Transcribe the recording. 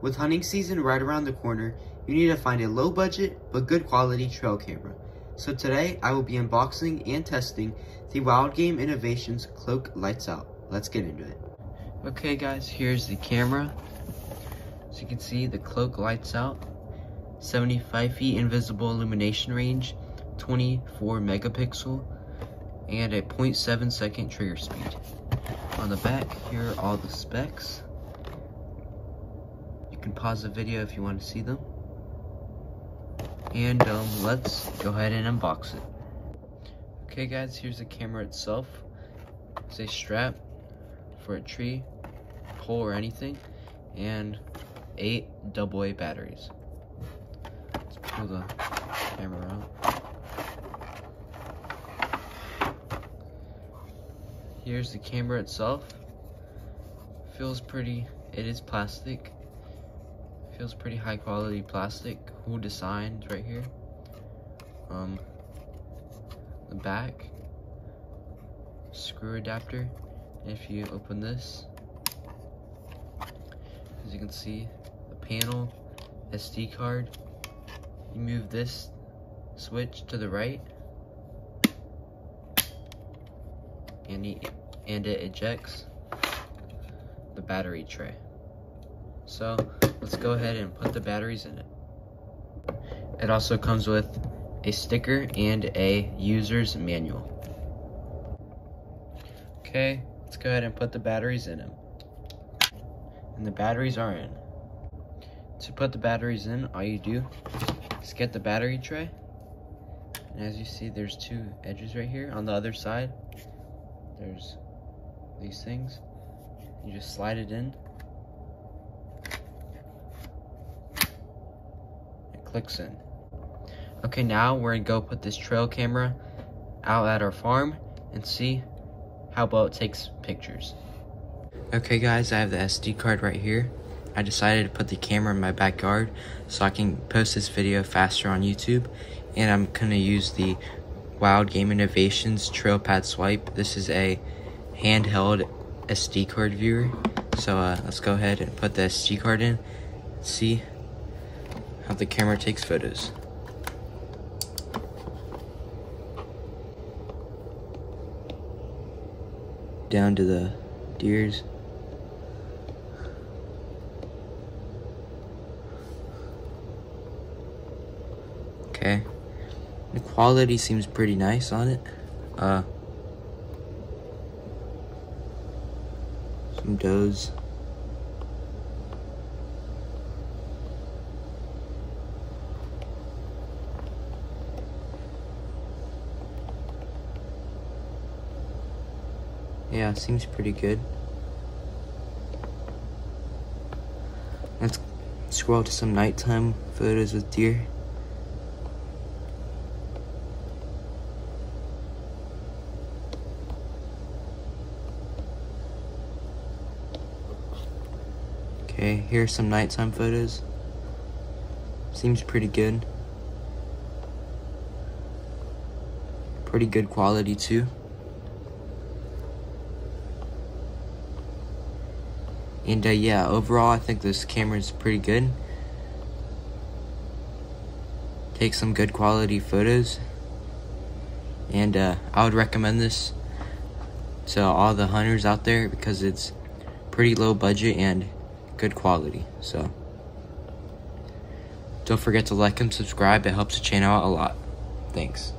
With hunting season right around the corner, you need to find a low budget but good quality trail camera. So today I will be unboxing and testing the Wildgame Innovations Cloak Lights Out. Let's get into it. Okay guys, here's the camera. As you can see, the Cloak lights out. 75 feet invisible illumination range, 24 megapixel, and a 0.7 second trigger speed. On the back, here are all the specs. Can pause the video if you want to see them. And um, let's go ahead and unbox it. Okay guys, here's the camera itself. It's a strap for a tree, pole, or anything, and eight AA batteries. Let's pull the camera out. Here's the camera itself. Feels pretty, it is plastic. Feels pretty high quality plastic. Who designed right here. Um, the back, screw adapter. If you open this, as you can see, the panel, SD card. You move this switch to the right, and it, and it ejects the battery tray. So let's go ahead and put the batteries in it. It also comes with a sticker and a user's manual. Okay, let's go ahead and put the batteries in them. And the batteries are in. To put the batteries in, all you do is get the battery tray. And as you see, there's two edges right here. On the other side, there's these things. You just slide it in clicks in. Okay, now we're gonna go put this trail camera out at our farm and see how well it takes pictures. Okay guys, I have the SD card right here. I decided to put the camera in my backyard so I can post this video faster on YouTube. And I'm gonna use the Wildgame Innovations Trail Pad Swipe. This is a handheld SD card viewer. So uh, let's go ahead and put the SD card in. See how the camera takes photos. Down to the deers. Okay. The quality seems pretty nice on it. Uh, some does. Yeah, seems pretty good. Let's scroll to some nighttime photos with deer. Okay, here's some nighttime photos. Seems pretty good. Pretty good quality too. And uh, yeah, overall, I think this camera is pretty good. Takes some good quality photos. And uh, I would recommend this to all the hunters out there because it's pretty low budget and good quality. So don't forget to like and subscribe. It helps the channel out a lot. Thanks.